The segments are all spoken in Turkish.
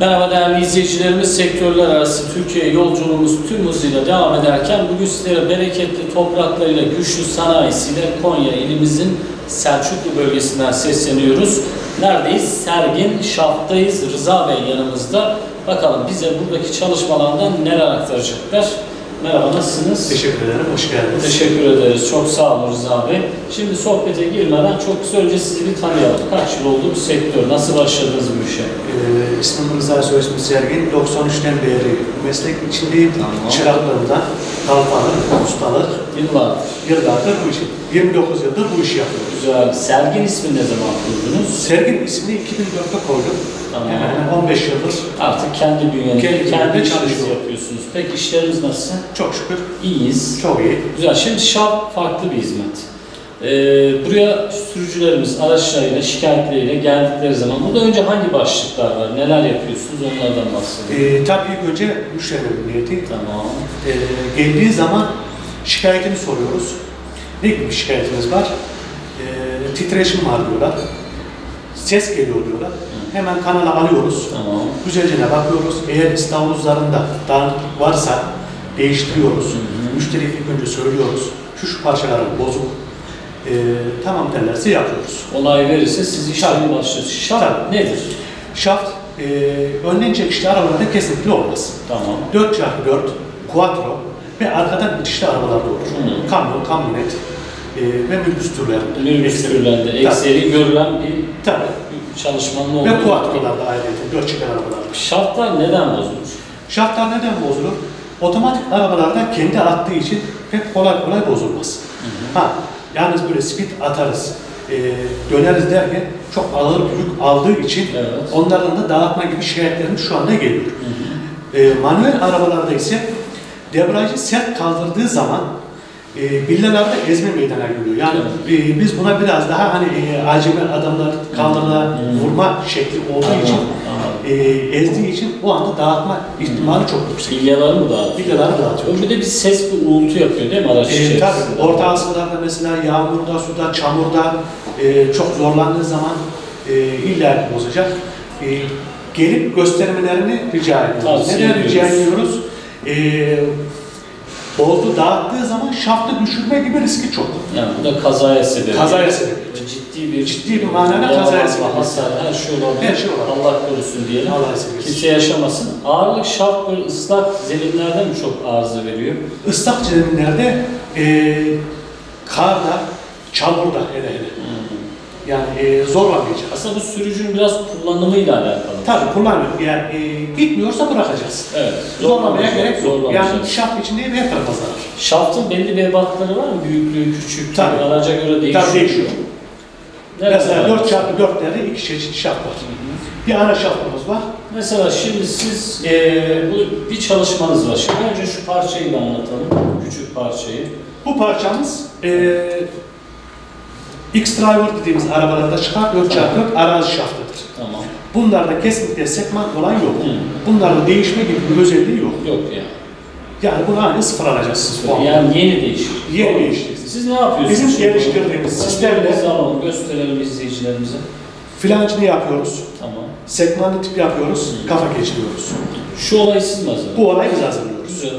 Merhaba değerli izleyicilerimiz, sektörler arası Türkiye yolculuğumuz tüm hızıyla devam ederken bugün sizlere bereketli topraklarıyla, güçlü sanayisiyle Konya ilimizin Selçuklu bölgesinden sesleniyoruz. Neredeyiz? Sergin Şaft'tayız. Rıza Bey yanımızda. Bakalım bize buradaki çalışmalardan neler aktaracaklar. Merhaba, nasılsınız? Teşekkür ederim, hoş geldiniz. Teşekkür ederiz. Çok sağ olun Rıza Bey. Şimdi sohbete girmeden çok kısa önce sizi bir tanıyalım. Kaç yıl oldu bu sektör? Nasıl başladınız bu işe? Ee, ismim Rıza Soyismi Sergin. 93'ten beri meslek içindeyim. Tamam. Çıraklığımdan kalfalık, ustalık, Yıllardır. yıllardır bu işi, 29 yıldır bu işi yapıyoruz. Güzel. Sergin ismi ne zaman kurdunuz? Sergin ismini 2004'te koydum. Tamam. Hemen hemen 15 yıldır. Artık kendi bünyenizde, Kendi kendi, çalışıyorum. yapıyorsunuz. Peki işleriniz nasıl? Çok şükür İyiyiz. çok iyi. Güzel. Şimdi şap farklı bir hizmet. Ee, buraya sürücülerimiz araçlarıyla, şikayetleriyle geldikleri zaman burada önce hangi başlıklar var? Neler yapıyorsunuz? Onlardan bahsedin. Ee, tabii ilk önce müşteri memnuniyeti. Tamam. Ee, geldiği zaman şikayetini soruyoruz. Ne gibi şikayetiniz var? Ee, titreşim var diyorlar. Ses geliyor diyorlar. Hemen kanala alıyoruz. Tamam. Güzelce bakıyoruz. Eğer istavuzlarında dağınıklık varsa değiştiriyoruz. Müşteriye ilk önce söylüyoruz. Şu şu parçaların bozuk. Ee, tamam derlerse yapıyoruz. Olay verirse siz işlemi başlıyorsunuz. Şap Tabii. nedir? Şaft e, önden çekişli arabalarda kesinlikle olmaz. Tamam. 4x4, quattro ve arkadan itişli arabalarda olur. Hı. Kamyon, kamyonet e, ve minibüs türlerinde. Minibüs türlerinde ekseri görülen bir Tabii. çalışmanın olduğu. Ve quattrolarda ayrıca 4 çeken arabalar. Şaftlar neden bozulur? Şaftlar neden bozulur? Otomatik arabalarda kendi attığı için pek kolay kolay bozulmaz. Ha, yalnız böyle speed atarız, e, döneriz derken çok ağır yük aldığı için Evet. onlardan da dağıtma gibi şikayetlerimiz şu anda geliyor. E, manuel arabalarda ise debriyajı sert kaldırdığı zaman e, billalarda ezme meydana geliyor. Yani e, biz buna biraz daha hani e, acemi adamlar kaldırıla vurma şekli olduğu Anladım, için e, ezdiği için o anda dağıtma ihtimali çok yüksek. Bilyaları mı dağıtıyor? Bilyaları dağıtıyor. Bir de bir ses, bir uğultu yapıyor değil mi araç E, tabii orta asırlarda mesela yağmurda, suda, çamurda e, çok zorlandığı zaman e, illa bozacak. E, gelip göstermelerini rica ediyoruz. Tavsiye Neden rica ediyoruz. ediyoruz? E, boldu dağıttığı zaman şaftı düşürme gibi riski çok. Yani bu da kazaya sebep. Kazaya sebep. Ciddi bir Ciddi bir manada kazaya sebep. Hasar, her şey olabilir. Her şey olabilir. Allah korusun diyelim. Allah versin. Kimse yaşamasın. Ağırlık şaft böyle ıslak zeminlerden mi çok arıza veriyor? Islak zeminlerde e, karda, çamurda hele hele. Yani e, zorlamayacağız. Aslında bu sürücünün biraz kullanımıyla alakalı. Tabii kullanmıyor. Yani e, gitmiyorsa bırakacağız. Evet. Zorlamaya gerek yok. Yani şaft içinde her tarafa zarar. Şaftın belli bir ebatları var mı? Büyüklüğü, küçüklüğü, Tabii. araca göre değişiyor. Tabii değişiyor. Nerede Mesela var? 4 çarpı 4'lerde iki çeşit şaft var. Bir ana şaftımız var. Mesela şimdi siz eee, bu bir çalışmanız var. Şimdi önce şu parçayı da anlatalım. Küçük parçayı. Bu parçamız e, X-Driver dediğimiz arabalarda çıkan 4 çarpı 4 arazi şaftıdır. Tamam. Bunlarda kesinlikle sekman olan yok. Hı. Bunlarda değişme gibi bir özelliği yok. Yok yani. Yani bunu aynı sıfır alacağız. Anda. Yani yeni değişir. Yeni değişir. Siz ne yapıyorsunuz? Bizim geliştirdiğimiz sistemle- alalım, gösterelim izleyicilerimize. Flancını yapıyoruz. Tamam. Segmanlı tip yapıyoruz. Kafa geçiriyoruz. Şu olayı siz mi hazırladınız? Bu olayı biz hazırlıyoruz. Güzel.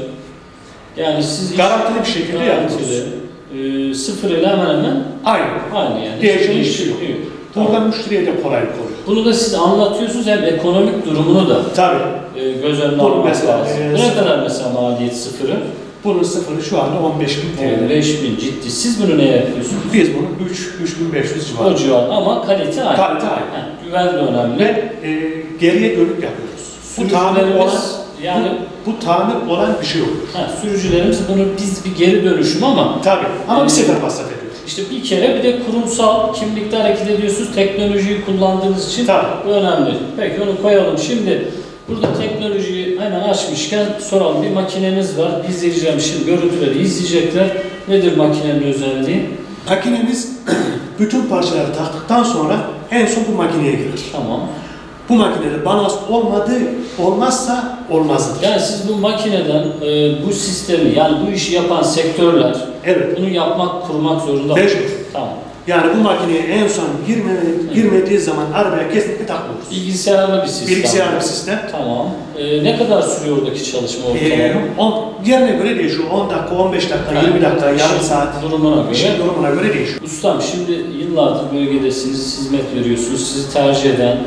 Yani siz Garantili bir şekilde garantili, yapıyoruz. Eee, sıfır ile hemen hemen Aynı. aynı yani. Değişen Hiç hiçbir şey yok. değişiklik Tamam. Müşteriye de kolaylık oluyor. Bunu da siz anlatıyorsunuz hem ekonomik durumunu da Tabii. e, göz önüne Bunu almak mesela, lazım. e, ne kadar mesela maliyet sıfırı? Bunun sıfırı şu anda 15 bin TL. 5000 ciddi. Siz bunu ne yapıyorsunuz? Biz bunu 3 3500 civarı. O civar ama kalite aynı. Kalite aynı. Ha, güven de önemli. Ve e, geriye dönük yapıyoruz. Bu Sürücülerimiz olan yani bu, bu tamir olan bir şey olur. ha, sürücülerimiz bunu biz bir geri dönüşüm ama Tabii. Ama bir Ee, sefer masraf ediyor. işte bir kere bir de kurumsal kimlikte hareket ediyorsunuz. Teknolojiyi kullandığınız için Tabii. bu önemli. Peki onu koyalım. Şimdi burada teknolojiyi hemen açmışken soralım. Bir makineniz var. İzleyicilerimiz şimdi görüntüleri izleyecekler. Nedir makinenin özelliği? Makinemiz bütün parçaları taktıktan sonra en son bu makineye girer. Tamam. Bu makinede balast olmadı, olmazsa olmazdır. Yani siz bu makineden e, bu sistemi yani bu işi yapan sektörler Evet. bunu yapmak, kurmak zorunda? Mecbur. Tamam. Yani bu makineye en son girme, girmediği zaman arabaya kesinlikle takmıyoruz. Bilgisayarlı bir sistem. Bilgisayarlı bir sistem. Tamam. Ee, ne kadar sürüyor oradaki çalışma Ee, ortalama? on, yerine göre değişiyor. 10 dakika, 15 dakika, Yani 20 dakika, yarım saat. durumuna göre. İşin durumuna göre değişiyor. Ustam şimdi yıllardır bölgedesiniz, hizmet veriyorsunuz. Sizi tercih eden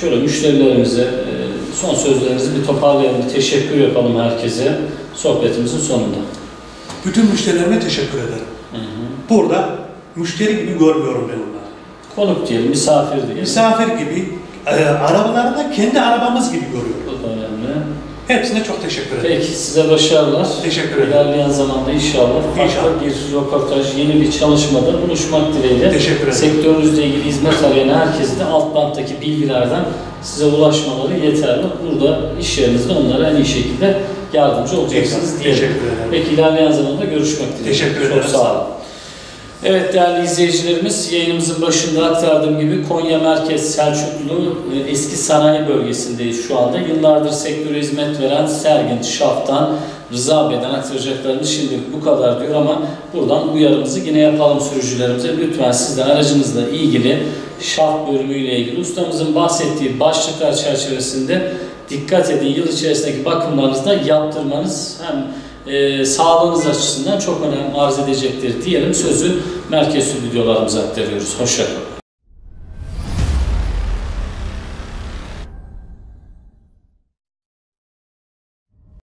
şöyle müşterilerimize e, son sözlerinizi bir toparlayalım, bir teşekkür yapalım herkese sohbetimizin sonunda. Bütün müşterilerime teşekkür ederim. Hı hı. Burada müşteri gibi görmüyorum ben onları. Konuk diyelim, misafir diyelim. Misafir gibi, e, arabalarda kendi arabamız gibi görüyorum. Önemli. Hepsine çok teşekkür ederim. Peki size başarılar. Teşekkür ederim. İlerleyen zamanda inşallah farklı İnşallah. bir röportaj, yeni bir çalışmada buluşmak dileğiyle. Teşekkür ederim. Sektörünüzle ilgili hizmet arayan herkese de alt banttaki bilgilerden size ulaşmaları yeterli. Burada iş yerinizde onlara en iyi şekilde yardımcı olacaksınız diyelim. Teşekkür ederim. Peki ilerleyen zamanda görüşmek dileğiyle. Teşekkür Çok ederim. sağ olun. Evet değerli izleyicilerimiz yayınımızın başında aktardığım gibi Konya Merkez Selçuklu e, eski sanayi bölgesindeyiz şu anda. Yıllardır sektöre hizmet veren Sergin Şaf'tan Rıza Bey'den aktaracaklarımız şimdilik bu kadar diyor ama buradan uyarımızı yine yapalım sürücülerimize. Lütfen sizden aracınızla ilgili şaf bölümüyle ilgili ustamızın bahsettiği başlıklar çerçevesinde dikkat edin. Yıl içerisindeki bakımlarınızda yaptırmanız hem e, sağlığınız açısından çok önem arz edecektir diyelim. Sözü merkez stüdyolarımıza aktarıyoruz. Hoşçakalın.